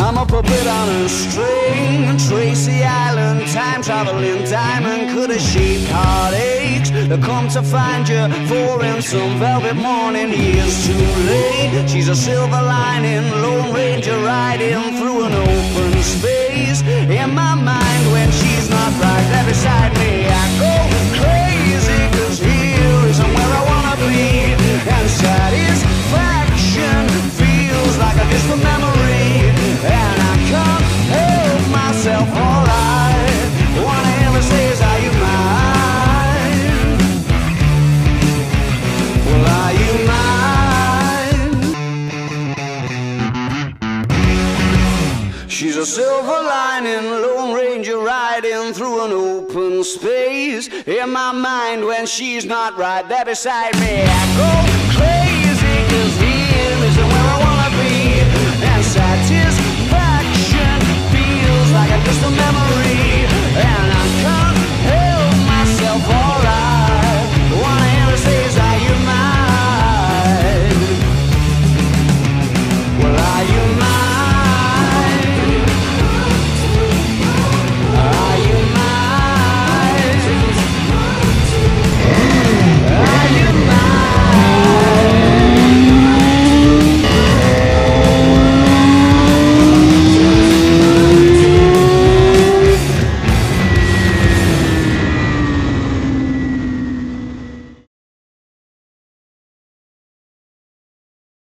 I'm a puppet on a string. Tracy Island, time traveling diamond could have shaped heartaches. To come to find you for in some velvet morning. Years too late. She's a silver lining, Lone Ranger riding through an open space. In my mind, when she's not right there beside me, She's a silver lining, Lone Ranger riding through an open space. In my mind, when she's not right there beside me, I go